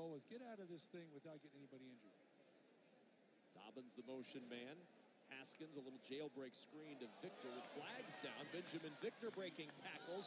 goal is get out of this thing without getting anybody injured. Dobbins, the motion man. Haskins, a little jailbreak screen to Victor with flags down. Binjimen Victor breaking tackles